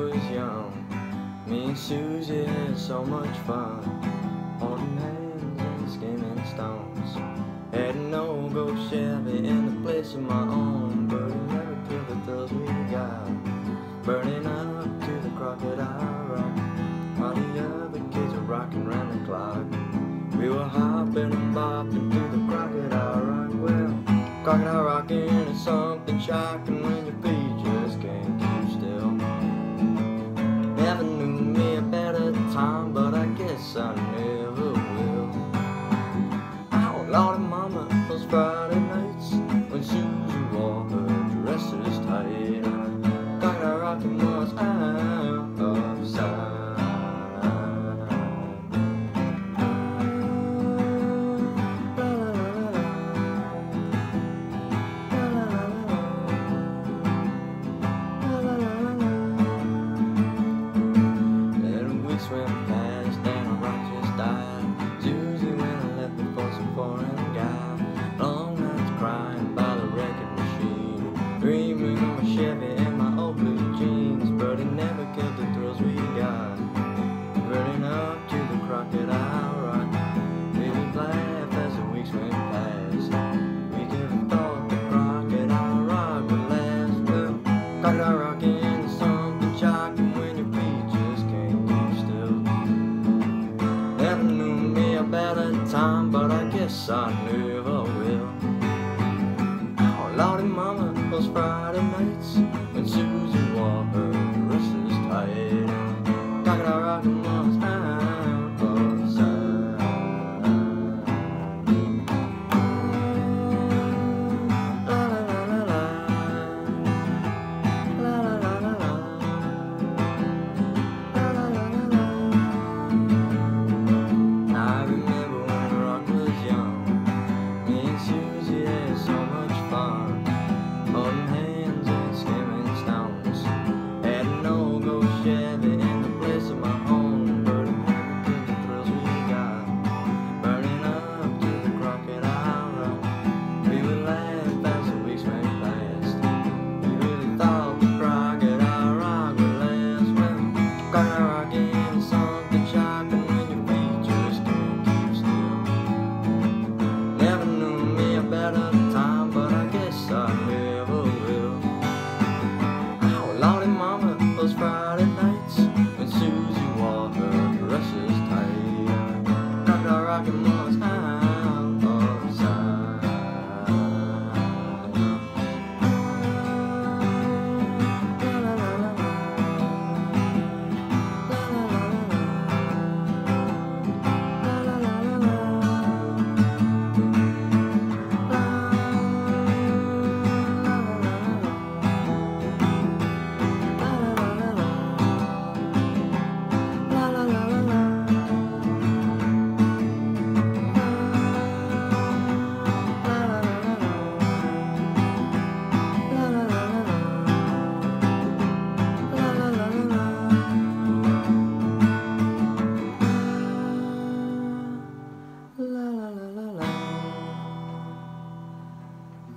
Was young. Me and Susie had so much fun, holding hands and skimming stones. Had an old ghost Chevy in a place of my own, but it never killed the thrills we got. Burning up to the crocodile rock, while the other kids were rocking round the clock. We were hopping and bopping to the crocodile rock. Well, crocodile rocking is something shocking when your feet guess I knew